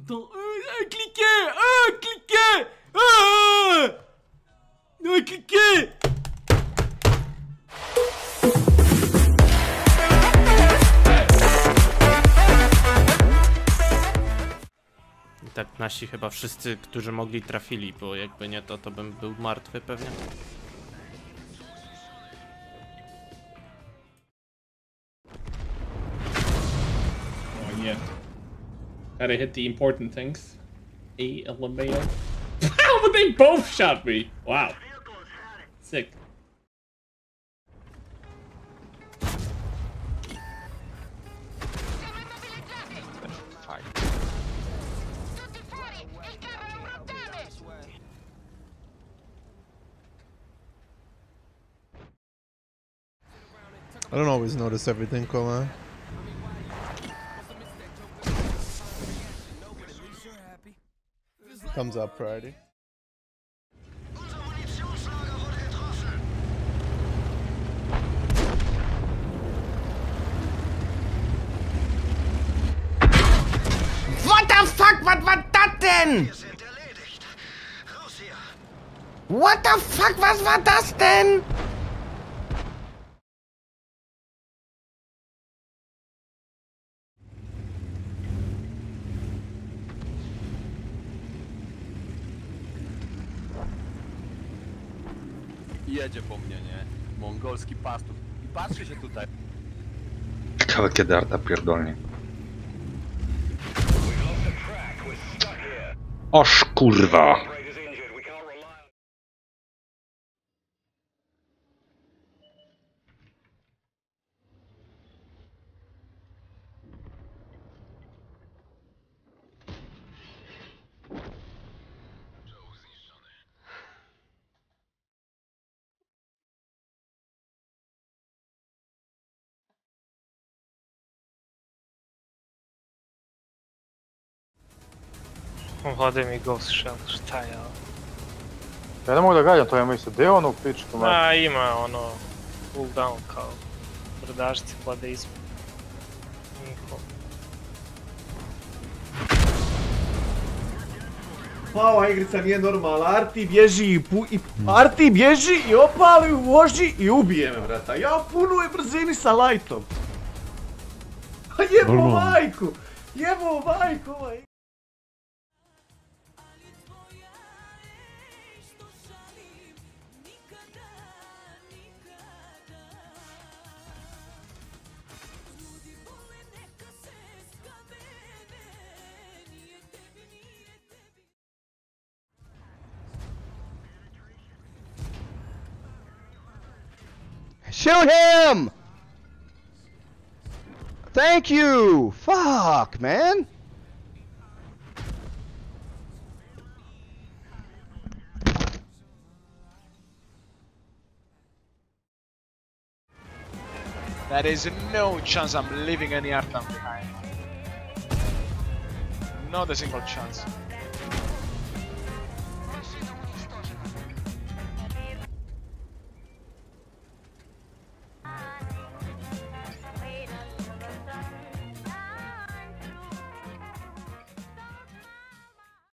putain. Euh, euh, cliquez Euh, cliquez euh, euh, cliquez I tak nasi chyba wszyscy, którzy mogli trafili, bo jakby nie to, to bym był martwy pewnie. Yeah. Gotta hit the important things. A LMAO. How but they both shot me? Wow. Sick. I don't always notice everything, Colan. Comes up Friday. What the fuck? What Was das denn? What the fuck? Was war das denn? Jedzie po mnie, nie? Mongolski pastuch. I patrzy się tutaj. Ciekawe kiedy Arta pierdolnie. Oż kurwa! Ovdje mi Ghost Shell, šta je ovo? Ja ne mogu da gađam to, ja mislim, gdje je ono u pičku, ma? Ma ima ono cooldown kao brdašci vlade ispod. Pa ova igrica nije normalna, Arti bježi i pu... I, Arti bježi i opali u voži i ubije me, brata. Ja u punoj brzini sa lajtom. A jebo majku! Jebo majku ovaj. Shoot him! Thank you! Fuck, man! There is no chance I'm leaving any Artam behind. Not a single chance.